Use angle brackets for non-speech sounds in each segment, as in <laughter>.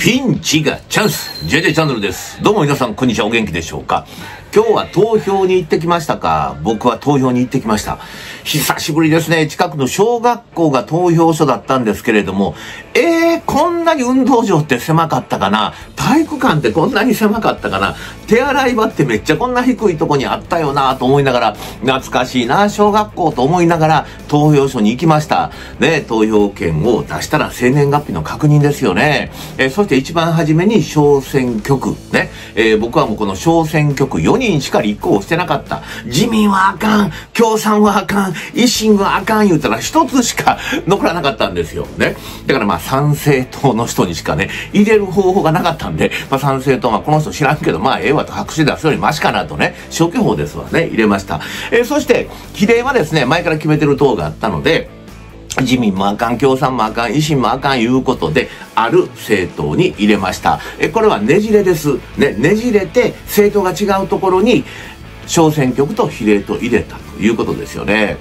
ピンチがチャンス !JJ チャンネルです。どうも皆さん、こんにちは。お元気でしょうか？今日は投票に行ってきましたか？僕は投票に行ってきました。久しぶりですね。近くの小学校が投票所だったんですけれども、えー、こんなに運動場って狭かったかな？体育館ってこんなに狭かったかな？手洗い場ってめっちゃこんな低いとこにあったよなと思いながら、懐かしいな、小学校と思いながら投票所に行きました。ね、投票権を出したら生年月日の確認ですよね。えー、そして一番初めに小選挙区。ね、えー、僕はもうこの小選挙区4人しか立候補してなかった。自民はあかん、共産はあかん、維新はあかん言うたら一つしか残らなかったんですよ。ね。だからまあ参政党の人にしかね、入れる方法がなかったんで、まあ参政党はこの人知らんけど、まあええわと白紙出すよりマシかなとね、消去法ですわね、入れました。えー、そして、比例はですね、前から決めてる党があったので、自民もあかん、共産もあかん、維新もあかんいうことで、ある政党に入れました。え、これはねじれです。ね、ねじれて政党が違うところに、小選挙区と比例と入れたということですよね。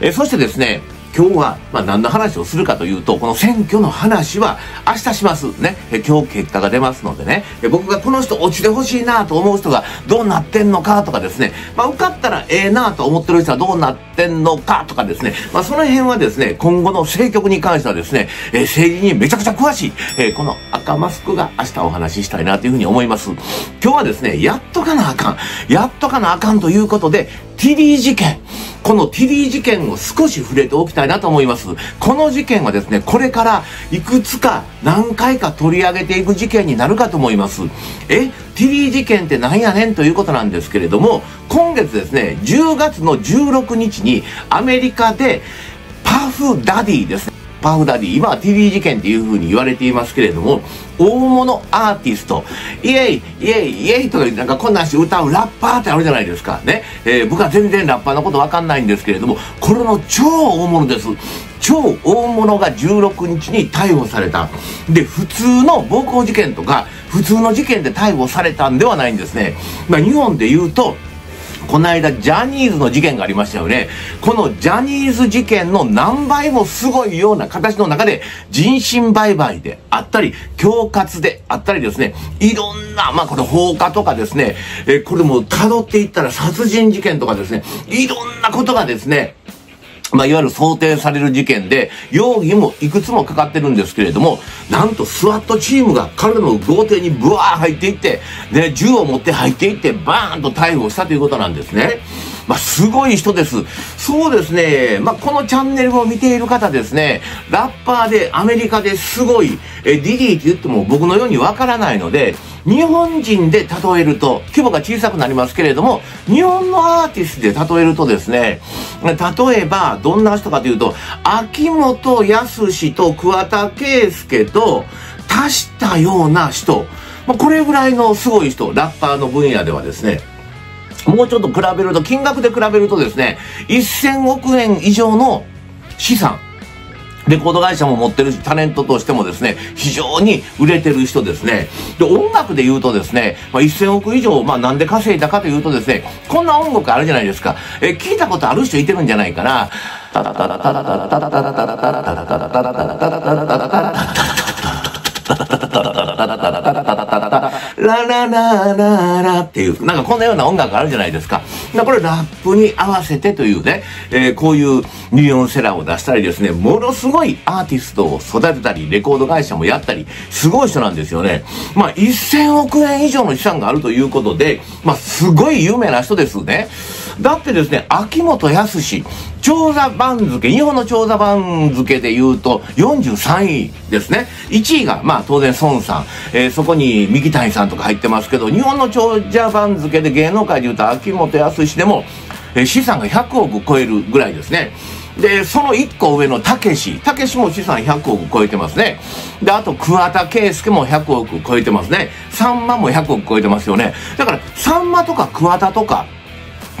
え、そしてですね、今日は、まあ、何の話をするかというと、この選挙の話は明日します。ね。今日結果が出ますのでね。僕がこの人落ちてほしいなと思う人がどうなってんのかとかですね。まあ、受かったらええなと思ってる人はどうなってんのかとかですね。まあ、その辺はですね、今後の政局に関してはですね、えー、政治にめちゃくちゃ詳しい、えー、この赤マスクが明日お話ししたいなというふうに思います。今日はですね、やっとかなあかん。やっとかなあかんということで、ティリー事件。このティリー事件を少し触れておきたいなと思います。この事件はですね、これからいくつか何回か取り上げていく事件になるかと思います。え、ティリー事件って何やねんということなんですけれども、今月ですね、10月の16日にアメリカでパフダディですね。パフダディ、今は TV 事件っていう風に言われていますけれども、大物アーティスト、イエイ、イエイ、イエイとかなんかこんなんして歌うラッパーってあるじゃないですか。ね。えー、僕は全然ラッパーのことわかんないんですけれども、これの超大物です。超大物が16日に逮捕された。で、普通の暴行事件とか、普通の事件で逮捕されたんではないんですね。まあ、日本で言うと、この間ジャニーズの事件がありましたよね。このジャニーズ事件の何倍もすごいような形の中で人身売買であったり、恐喝であったりですね、いろんな、まあこれ放火とかですね、えこれも辿っていったら殺人事件とかですね、いろんなことがですね、まあ、いわゆる想定される事件で、容疑もいくつもかかってるんですけれども、なんとスワットチームが彼の豪邸にブワー入っていって、ね、銃を持って入っていって、バーンと逮捕したということなんですね。まあ、すごい人です。そうですね。まあ、このチャンネルを見ている方ですね、ラッパーでアメリカですごい、え、ディディって言っても僕のようにわからないので、日本人で例えると、規模が小さくなりますけれども、日本のアーティストで例えるとですね、例えば、どんな人かというと、秋元康と桑田佳祐と足したような人、まあ、これぐらいのすごい人、ラッパーの分野ではですね、もうちょっと比べると、金額で比べるとですね、1000億円以上の資産、レコード会社も持ってるし、タレントとしてもですね、非常に売れてる人ですね。で、音楽で言うとですね、まあ、1000億以上、まあ、なんで稼いだかというとですね、こんな音楽あるじゃないですか。え、聞いたことある人いてるんじゃないかな。ラララララっていう、なんかこんなような音楽あるじゃないですか。これラップに合わせてというね、えー、こういうミリオンセラーを出したりですね、ものすごいアーティストを育てたり、レコード会社もやったり、すごい人なんですよね。まあ、1000億円以上の資産があるということで、まあ、すごい有名な人ですね。だってですね、秋元康、長座番付、日本の長座番付で言うと43位ですね。1位が、まあ当然孫さん、えー、そこに三木谷さんとか入ってますけど、日本の長者番付で芸能界で言うと秋元康でも、えー、資産が100億超えるぐらいですね。で、その1個上のたけし。たけしも資産100億超えてますね。で、あと、桑田佳祐も100億超えてますね。さんまも100億超えてますよね。だから、さんまとか桑田とか、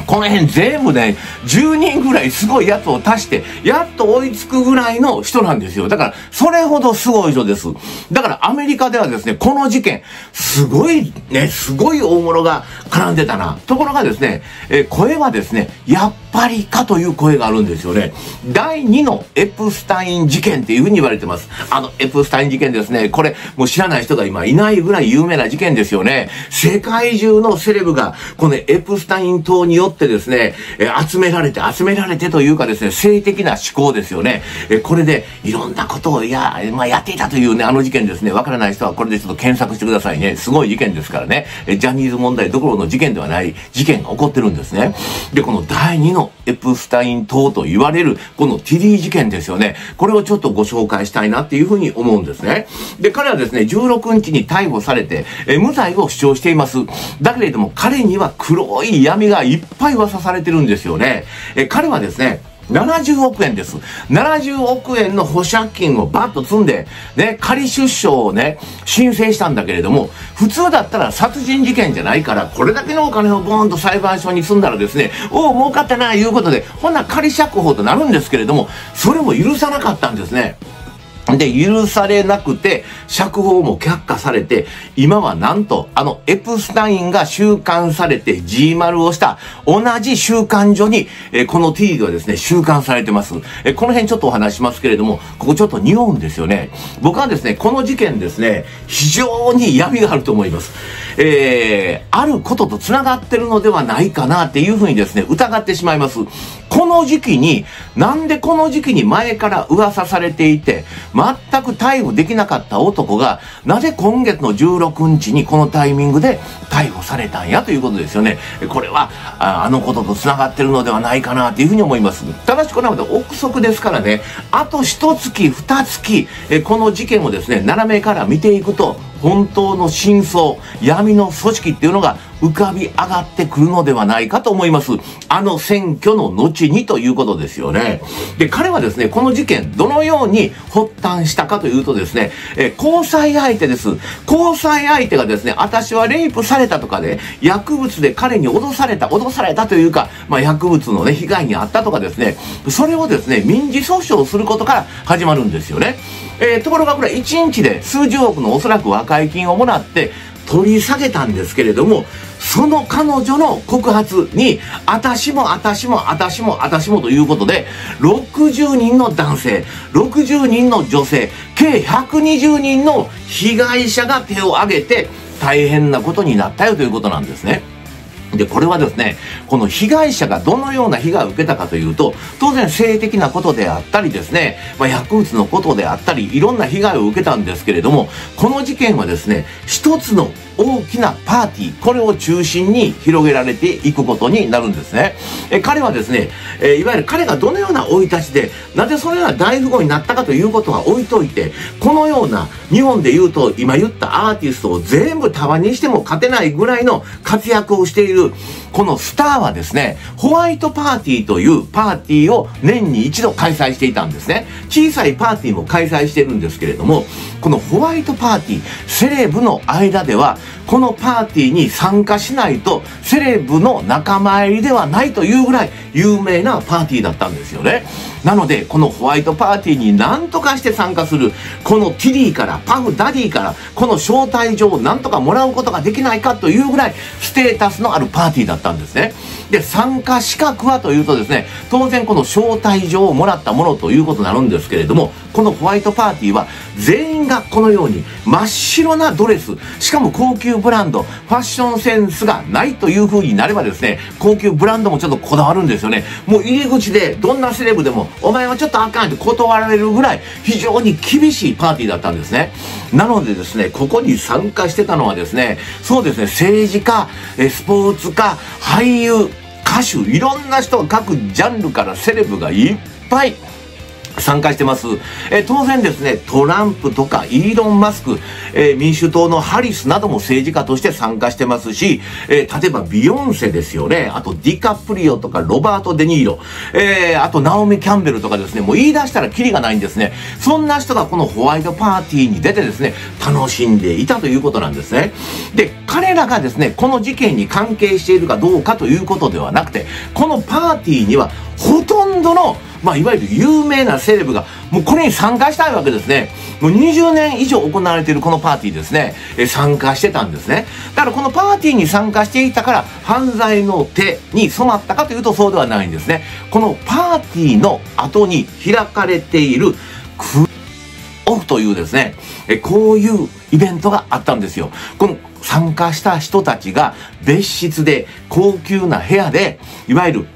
この辺全部ね、10人ぐらいすごいやつを足して、やっと追いつくぐらいの人なんですよ。だから、それほどすごい人です。だから、アメリカではですね、この事件、すごいね、すごい大物が絡んでたな。ところがですね、え声はですね、やっぱりかという声があるんですよね。第2のエプスタイン事件っていうふうに言われてます。あの、エプスタイン事件ですね。これ、もう知らない人が今いないぐらい有名な事件ですよね。世界中のセレブが、このエプスタイン島によってですね、え集められて、集められてというかですね、性的な思考ですよね。えこれで、いろんなことを、いや、まあ、やっていたというね、あの事件ですね。わからない人はこれでちょっと検索してくださいね。すごい事件ですからね。えジャニーズ問題どころの事件ではない事件が起こってるんですね。で、この第2のエプスタイン島と言われる、このティリー事件ですよね。これをちょっとご紹介したいなっていうふうに思うんですね。で、彼はですね、16日に逮捕されて、え無罪を主張しています。だけれども、彼には黒い闇がいっぱい噂されてるんですよね。え彼はですね、70億円です。70億円の保釈金をバッと積んで、ね、仮出所をね、申請したんだけれども、普通だったら殺人事件じゃないから、これだけのお金をボーンと裁判所に積んだらですね、おお、儲かったな、いうことで、ほんな仮釈放となるんですけれども、それも許さなかったんですね。で、許されなくて、釈放も却下されて、今はなんと、あの、エプスタインが収監されて G 丸をした同じ収監所に、え、この T がですね、収監されてます。え、この辺ちょっとお話しますけれども、ここちょっと匂うんですよね。僕はですね、この事件ですね、非常に闇があると思います。えー、あることと繋がってるのではないかなっていうふうにですね、疑ってしまいます。この時期に、なんでこの時期に前から噂されていて、全く逮捕できなかった男が、なぜ今月の16日にこのタイミングで逮捕されたんやということですよね。これは、ああのことと繋がってるのではないかなというふうに思います。ただしこれは憶測ですからね、あと一月、二月、えこの事件をですね、斜めから見ていくと、本当の真相、闇の組織っていうのが浮かび上がってくるのではないかと思います。あの選挙の後にということですよね。で、彼はですね、この事件、どのように発端したかというとですね、え交際相手です。交際相手がですね、私はレイプされたとかで、薬物で彼に脅された、脅されたというか、まあ、薬物のね、被害に遭ったとかですね、それをですね、民事訴訟することから始まるんですよね。えー、ところがこれ1日で数十億のおそらく和解金をもらって取り下げたんですけれども、その彼女の告発に、私も私も私も私もということで、60人の男性、60人の女性、計120人の被害者が手を挙げて大変なことになったよということなんですね。で、これはですね、この被害者がどのような被害を受けたかというと、当然性的なことであったりですね、まあ、薬物のことであったり、いろんな被害を受けたんですけれども、この事件はですね、一つの大きなパーティー、これを中心に広げられていくことになるんですね。え彼はですね、えいわゆる彼がどのような生い立ちで、なぜそのような大富豪になったかということは置いといて、このような日本で言うと今言ったアーティストを全部束にしても勝てないぐらいの活躍をしている、このスターはですね、ホワイトパーティーというパーティーを年に一度開催していたんですね。小さいパーティーも開催してるんですけれども、このホワイトパーティー、セレブの間では、このパーティーに参加しないと、セレブの仲間入りではないというぐらい有名なパーティーだったんですよね。なので、このホワイトパーティーに何とかして参加する、このティリーから、パフダディから、この招待状を何とかもらうことができないかというぐらい、ステータスのあるパーティーだったんですね。で、参加資格はというとですね、当然この招待状をもらったものということになるんですけれども、このホワイトパーティーは全員がこのように真っ白なドレス、しかも高級ブランド、ファッションセンスがないという風になればですね、高級ブランドもちょっとこだわるんですよね。もう入り口でどんなセレブでも、お前はちょっとあかんって断られるぐらい非常に厳しいパーティーだったんですね。なのでですね、ここに参加してたのはですね、そうですね、政治家、スポーツ家、俳優、歌手、いろんな人が各ジャンルからセレブがいっぱい参加してます。えー、当然ですね、トランプとかイーロン・マスク、えー、民主党のハリスなども政治家として参加してますし、えー、例えばビヨンセですよね。あとディカプリオとかロバート・デニーロ、えー、あとナオミ・キャンベルとかですね、もう言い出したらキリがないんですね。そんな人がこのホワイトパーティーに出てですね、楽しんでいたということなんですね。で、彼らがですね、この事件に関係しているかどうかということではなくて、このパーティーにはほとんどのまあ、いわゆる有名なセレブが、もうこれに参加したいわけですね。もう20年以上行われているこのパーティーですね、え参加してたんですね。だからこのパーティーに参加していたから犯罪の手に染まったかというとそうではないんですね。このパーティーの後に開かれているクオフというですね、えこういうイベントがあったんですよ。この参加した人たちが別室で高級な部屋で、いわゆる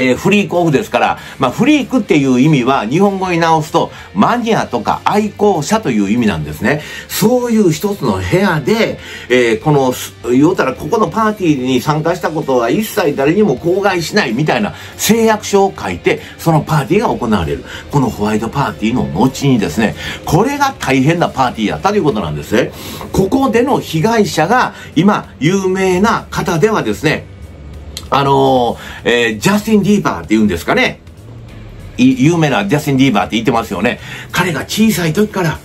えー、フリークオフですから、まあ、フリークっていう意味は日本語に直すとマニアとか愛好者という意味なんですね。そういう一つの部屋で、えー、この、言うたらここのパーティーに参加したことは一切誰にも口外しないみたいな誓約書を書いて、そのパーティーが行われる。このホワイトパーティーの後にですね、これが大変なパーティーやったということなんですね。ここでの被害者が今有名な方ではですね、あのー、えー、ジャスティン・ディーバーって言うんですかね。有名なジャスティン・ディーバーって言ってますよね。彼が小さい時から、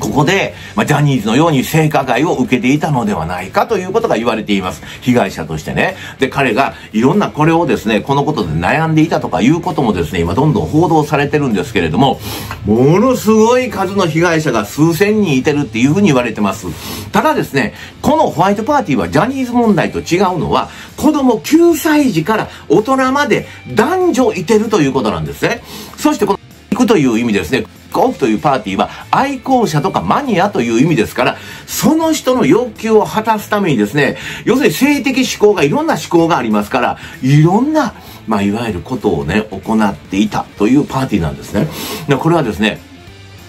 ここで、まあ、ジャニーズのように性加害を受けていたのではないかということが言われています。被害者としてね。で、彼がいろんなこれをですね、このことで悩んでいたとかいうこともですね、今どんどん報道されてるんですけれども、ものすごい数の被害者が数千人いてるっていうふうに言われてます。ただですね、このホワイトパーティーはジャニーズ問題と違うのは、子供9歳児から大人まで男女いてるということなんですね。そしてこの行くという意味ですね。オフというパーティーは愛好者とかマニアという意味ですから、その人の要求を果たすためにですね、要するに性的思考がいろんな思考がありますから、いろんな、まあ、いわゆることをね、行っていたというパーティーなんですね。これはですね、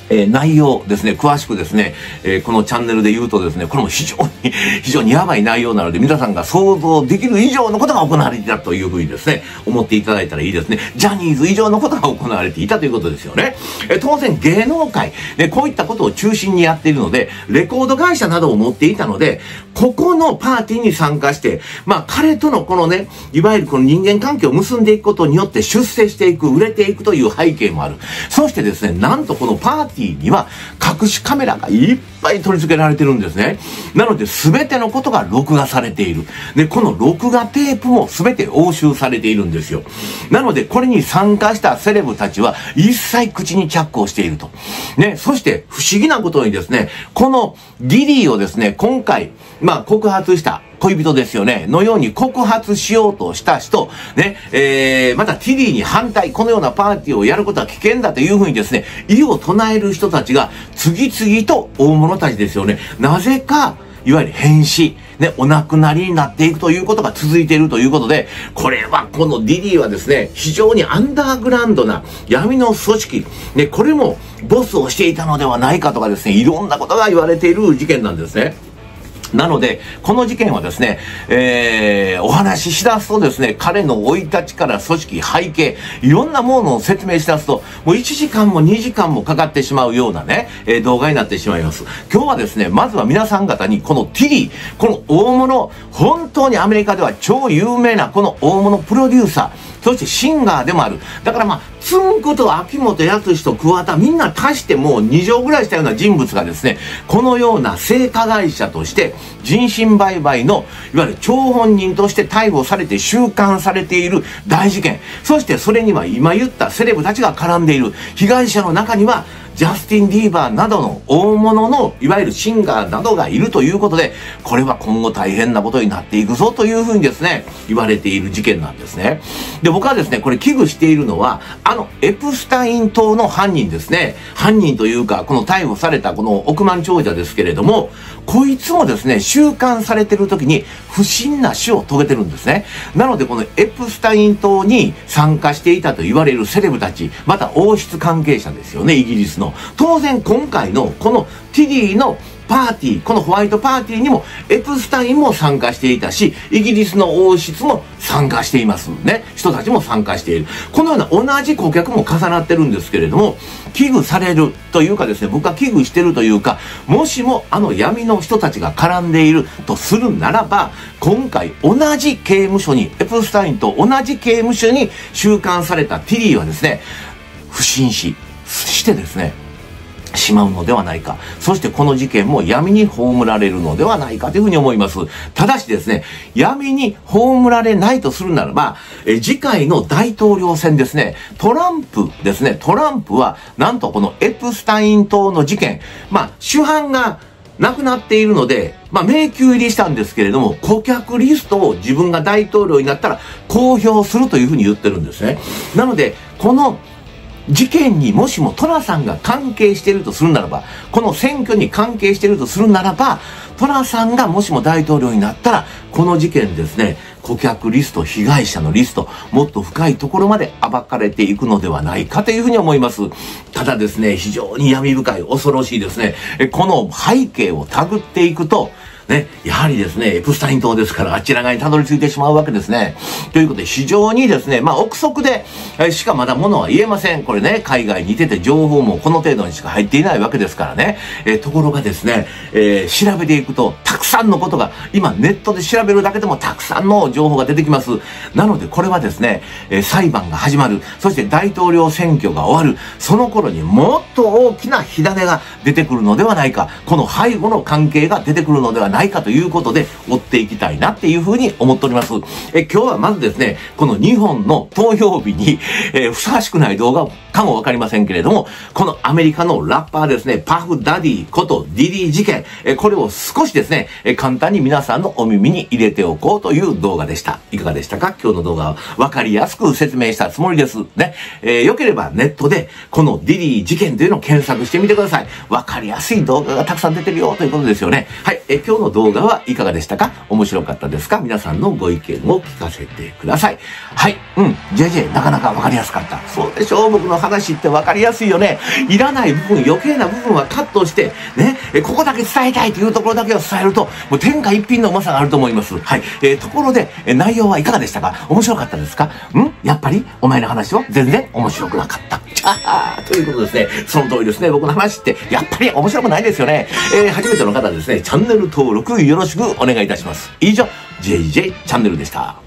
えー、内容ですね、詳しくですね、えー、このチャンネルで言うとですね、これも非常に <laughs> 非常にやばい内容なので、皆さんが想像できる以上のことが行われていたというふうにですね、思っていただいたらいいですね。ジャニーズ以上のことが行われていたということですよね。えー、当然芸能界、ね、こういったことを中心にやっているので、レコード会社などを持っていたので、ここのパーティーに参加して、まあ彼とのこのね、いわゆるこの人間関係を結んでいくことによって出世していく、売れていくという背景もある。そしてですね、なんとこのパーティーティには隠しカメラがいっぱい取り付けられてるんですね。なので全てのことが録画されている。で、この録画テープも全て押収されているんですよ。なのでこれに参加したセレブたちは一切口に着工していると。ね、そして不思議なことにですね、このリリーをですね、今回、まあ告発した恋人ですよね、のように告発しようとした人、ね、えー、またティディに反対、このようなパーティーをやることは危険だというふうにですね、異を唱える人たちが次々と大物たちですよね、なぜか、いわゆる変死、ね、お亡くなりになっていくということが続いているということで、これは、このディディはですね、非常にアンダーグラウンドな闇の組織、ね、これもボスをしていたのではないかとかですね、いろんなことが言われている事件なんですね。なので、この事件はですね、えー、お話ししだすとですね、彼の生い立ちから組織、背景、いろんなものを説明しだすと、もう1時間も2時間もかかってしまうようなね、えー、動画になってしまいます。今日はですね、まずは皆さん方に、このティリー、この大物、本当にアメリカでは超有名なこの大物プロデューサー、そしてシンガーでもある。だからまあ、つんこと秋元康と桑田、みんな足してもう2畳ぐらいしたような人物がですね、このような性加害者として、人身売買の、いわゆる張本人として逮捕されて収監されている大事件。そしてそれには今言ったセレブたちが絡んでいる。被害者の中には、ジャスティン・ディーバーなどの大物の、いわゆるシンガーなどがいるということで、これは今後大変なことになっていくぞというふうにですね、言われている事件なんですね。で、僕はですね、これ危惧しているのは、あの、エプスタイン島の犯人ですね。犯人というか、この逮捕されたこの億万長者ですけれども、こいつもですね、収監されてる時に不審な死を遂げてるんですね。なので、このエプスタイン島に参加していたと言われるセレブたち、また王室関係者ですよね、イギリスの。当然今回のこのティディのパーティー、このホワイトパーティーにもエプスタインも参加していたし、イギリスの王室も参加していますね。人たちも参加している。このような同じ顧客も重なってるんですけれども、危惧されるというかですね、僕は危惧してるというか、もしもあの闇の人たちが絡んでいるとするならば、今回同じ刑務所に、エプスタインと同じ刑務所に収監されたティリーはですね、不審死してですね、しまうのではないか。そしてこの事件も闇に葬られるのではないかというふうに思います。ただしですね、闇に葬られないとするならば、え次回の大統領選ですね、トランプですね、トランプは、なんとこのエプスタイン島の事件、まあ、主犯が亡くなっているので、まあ、迷宮入りしたんですけれども、顧客リストを自分が大統領になったら公表するというふうに言ってるんですね。なので、この事件にもしもトラさんが関係してるとするならば、この選挙に関係してるとするならば、トラさんがもしも大統領になったら、この事件ですね、顧客リスト、被害者のリスト、もっと深いところまで暴かれていくのではないかというふうに思います。ただですね、非常に闇深い、恐ろしいですね、この背景をたぐっていくと、ね、やはりですね、エプスタイン島ですからあちら側にたどり着いてしまうわけですね。ということで非常にですね、まあ憶測で、しかまだ物は言えません。これね、海外に出て情報もこの程度にしか入っていないわけですからね。え、ところがですね、えー、調べていくと、たくさんのことが、今ネットで調べるだけでもたくさんの情報が出てきます。なのでこれはですね、え、裁判が始まる、そして大統領選挙が終わる、その頃にもっと大きな火種が出てくるのではないか、この背後の関係が出てくるのではないか、ないかということで追っていきたいなっていうふうに思っております。え、今日はまずですね、この日本の投票日に、えー、ふさわしくない動画かもわかりませんけれども、このアメリカのラッパーですね、パフダディことディディ事件、え、これを少しですね、え、簡単に皆さんのお耳に入れておこうという動画でした。いかがでしたか？今日の動画はわかりやすく説明したつもりです。ね。えー、よければネットで、このディディ事件というのを検索してみてください。わかりやすい動画がたくさん出てるよということですよね。はい。え、今日のの動画はいかがでしたか？面白かったですか？皆さんのご意見を聞かせてください。はい。うん。JJ、なかなかわかりやすかった。そうでしょう？僕の話ってわかりやすいよね。いらない部分、余計な部分はカットして、ね、えここだけ伝えたいというところだけを伝えると、もう天下一品のうまさがあると思います。はい。えー、ところで、え内容はいかがでしたか？面白かったですか？ん？やっぱりお前の話は全然面白くなかった。ということですね。その通りですね。僕の話って、やっぱり面白くないですよね。えー、初めての方ですね、チャンネル登録録よろしくお願いいたします。以上、JJ チャンネルでした。